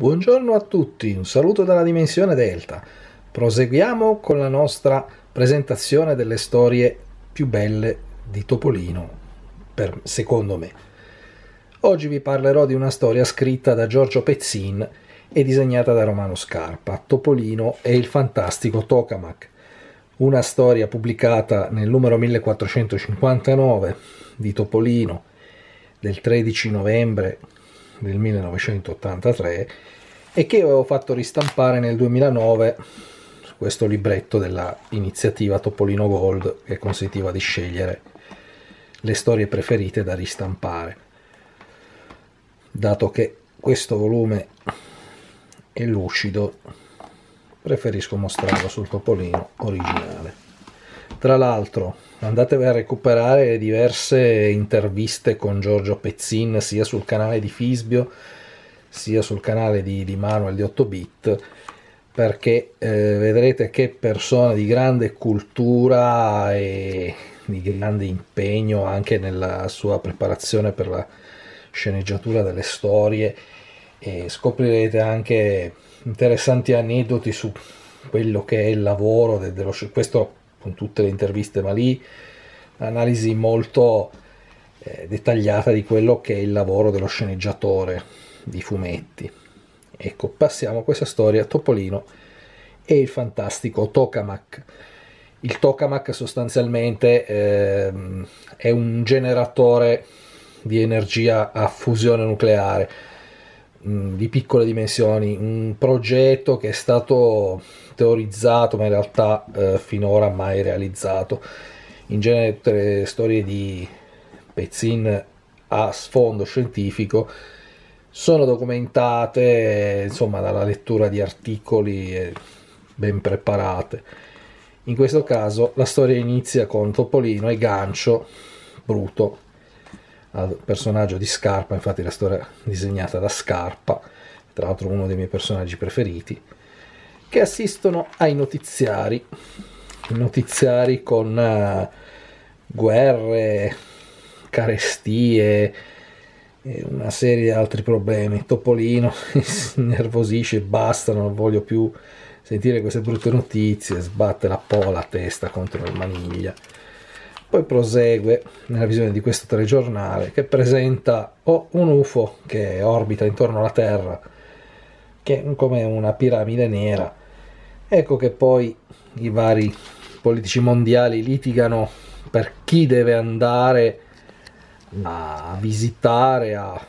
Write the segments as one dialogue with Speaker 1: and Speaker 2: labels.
Speaker 1: Buongiorno a tutti, un saluto dalla dimensione Delta. Proseguiamo con la nostra presentazione delle storie più belle di Topolino, per, secondo me. Oggi vi parlerò di una storia scritta da Giorgio Pezzin e disegnata da Romano Scarpa, Topolino e il fantastico Tokamak. Una storia pubblicata nel numero 1459 di Topolino del 13 novembre del 1983 e che avevo fatto ristampare nel 2009 questo libretto della iniziativa Topolino Gold che consentiva di scegliere le storie preferite da ristampare. Dato che questo volume è lucido, preferisco mostrarlo sul Topolino originale. Tra l'altro, andatevi a recuperare le diverse interviste con Giorgio Pezzin sia sul canale di Fisbio sia sul canale di, di Manuel di 8 bit perché eh, vedrete che persona di grande cultura e di grande impegno anche nella sua preparazione per la sceneggiatura delle storie e scoprirete anche interessanti aneddoti su quello che è il lavoro dello questo con tutte le interviste ma lì un'analisi molto eh, dettagliata di quello che è il lavoro dello sceneggiatore di fumetti. Ecco, passiamo a questa storia Topolino e il fantastico Tokamak. Il Tokamak sostanzialmente eh, è un generatore di energia a fusione nucleare mm, di piccole dimensioni, un progetto che è stato teorizzato ma in realtà eh, finora mai realizzato. In genere tutte le storie di Pezzin a sfondo scientifico sono documentate insomma dalla lettura di articoli ben preparate. In questo caso la storia inizia con Topolino e Gancio, Bruto, personaggio di Scarpa, infatti la storia disegnata da Scarpa, tra l'altro uno dei miei personaggi preferiti, che assistono ai notiziari, notiziari con uh, guerre, carestie, e una serie di altri problemi. Topolino si nervosisce, basta, non voglio più sentire queste brutte notizie, sbatte la po' la testa contro il maniglia. Poi prosegue nella visione di questo telegiornale che presenta oh, un UFO che orbita intorno alla Terra, che è come una piramide nera. Ecco che poi i vari politici mondiali litigano per chi deve andare a visitare, a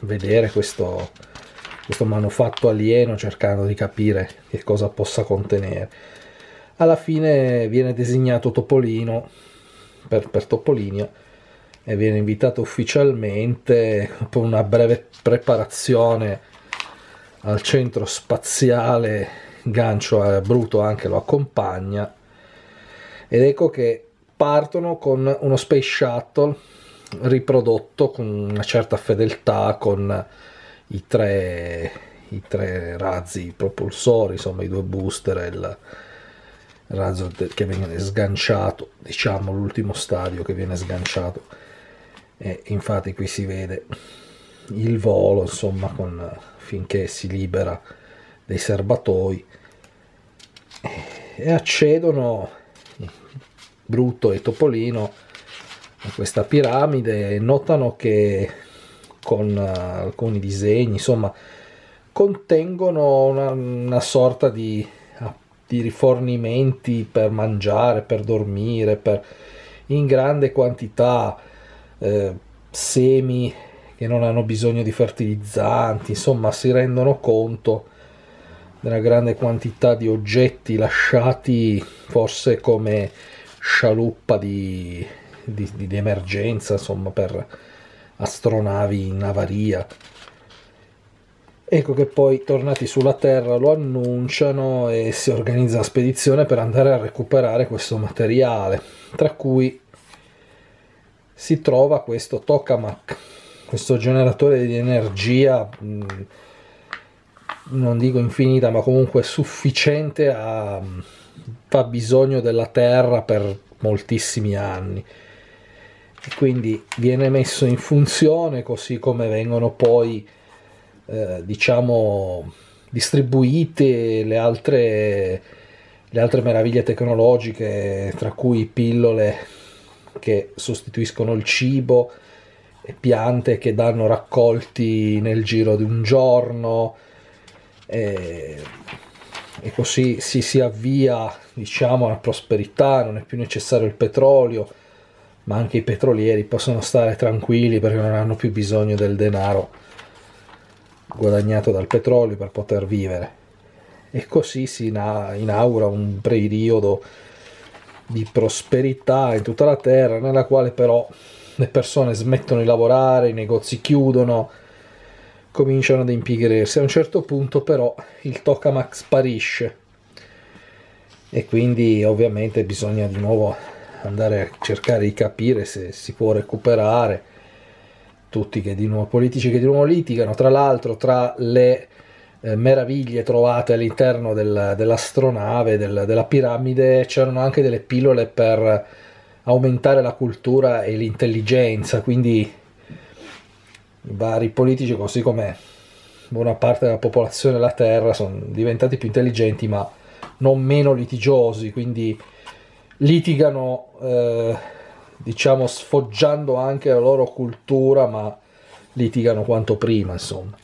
Speaker 1: vedere questo, questo manufatto alieno cercando di capire che cosa possa contenere. Alla fine viene designato Topolino per, per Topolinia e viene invitato ufficialmente dopo una breve preparazione al centro spaziale Gancio Bruto anche lo accompagna ed ecco che partono con uno space shuttle riprodotto con una certa fedeltà con i tre, i tre razzi propulsori, insomma i due booster e il razzo che viene sganciato, diciamo l'ultimo stadio che viene sganciato. E infatti qui si vede il volo, insomma, con, finché si libera dei serbatoi e accedono Brutto e Topolino a questa piramide e notano che con uh, alcuni disegni insomma contengono una, una sorta di, di, rifornimenti per mangiare, per dormire, per, in grande quantità eh, semi che non hanno bisogno di fertilizzanti, insomma si rendono conto della grande quantità di oggetti lasciati forse come scialuppa di, di, di emergenza, insomma, per astronavi in avaria. Ecco che poi tornati sulla Terra lo annunciano e si organizza la spedizione per andare a recuperare questo materiale, tra cui si trova questo tokamak, questo generatore di energia, non dico infinita, ma comunque sufficiente a fa bisogno della Terra per moltissimi anni. E quindi viene messo in funzione così come vengono poi eh, diciamo distribuite le altre, le altre meraviglie tecnologiche, tra cui pillole che sostituiscono il cibo, e piante che danno raccolti nel giro di un giorno. E, e così si, si avvia diciamo alla prosperità, non è più necessario il petrolio, ma anche i petrolieri possono stare tranquilli perché non hanno più bisogno del denaro guadagnato dal petrolio per poter vivere. E così si inaugura un periodo di prosperità in tutta la terra, nella quale però le persone smettono di lavorare, i negozi chiudono, cominciano ad impigrirsi. A un certo punto però il tokamak sparisce e quindi ovviamente bisogna di nuovo andare a cercare di capire se si può recuperare tutti che di nuovo politici che di nuovo litigano tra l'altro tra le eh, meraviglie trovate all'interno del, dell'astronave del, della piramide c'erano anche delle pillole per aumentare la cultura e l'intelligenza quindi i vari politici così come buona parte della popolazione della terra sono diventati più intelligenti ma non meno litigiosi quindi litigano eh, diciamo sfoggiando anche la loro cultura ma litigano quanto prima insomma.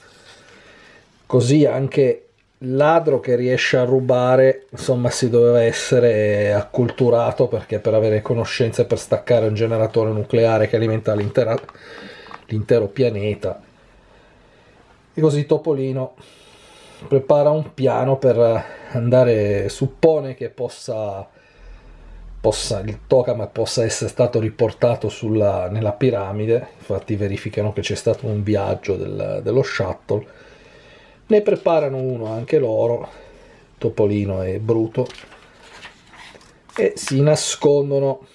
Speaker 1: Così anche ladro che riesce a rubare insomma si doveva essere acculturato perché per avere conoscenze per staccare un generatore nucleare che alimenta l'intero pianeta. E così Topolino prepara un piano per andare suppone che possa possa, il tokamak possa essere stato riportato sulla, nella piramide, infatti verificano che c'è stato un viaggio del, dello shuttle, ne preparano uno anche loro, Topolino e Bruto, e si nascondono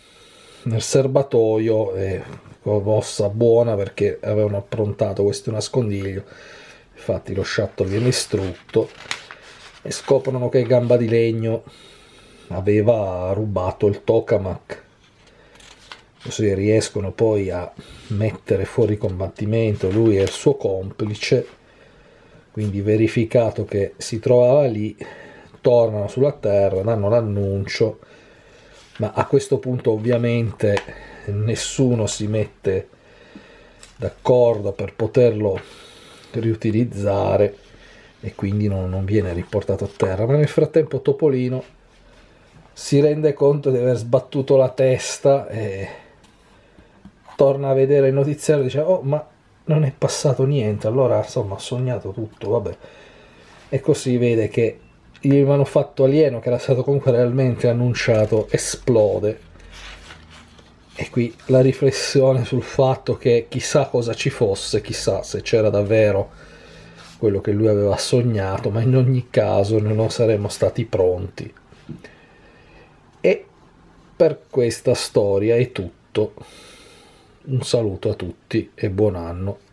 Speaker 1: nel serbatoio, e, mossa buona perché avevano approntato questo nascondiglio, infatti lo shuttle viene distrutto e scoprono che è gamba di legno aveva rubato il tokamak. Così riescono poi a mettere fuori combattimento lui e il suo complice. Quindi verificato che si trovava lì tornano sulla terra danno l'annuncio ma a questo punto ovviamente nessuno si mette d'accordo per poterlo riutilizzare e quindi non, non viene riportato a terra. Ma nel frattempo Topolino si rende conto di aver sbattuto la testa e torna a vedere il notiziario e dice oh ma non è passato niente. Allora insomma ha sognato tutto vabbè. E così vede che il manufatto alieno che era stato comunque realmente annunciato esplode. E qui la riflessione sul fatto che chissà cosa ci fosse chissà se c'era davvero quello che lui aveva sognato ma in ogni caso non saremmo stati pronti per questa storia è tutto. Un saluto a tutti e buon anno.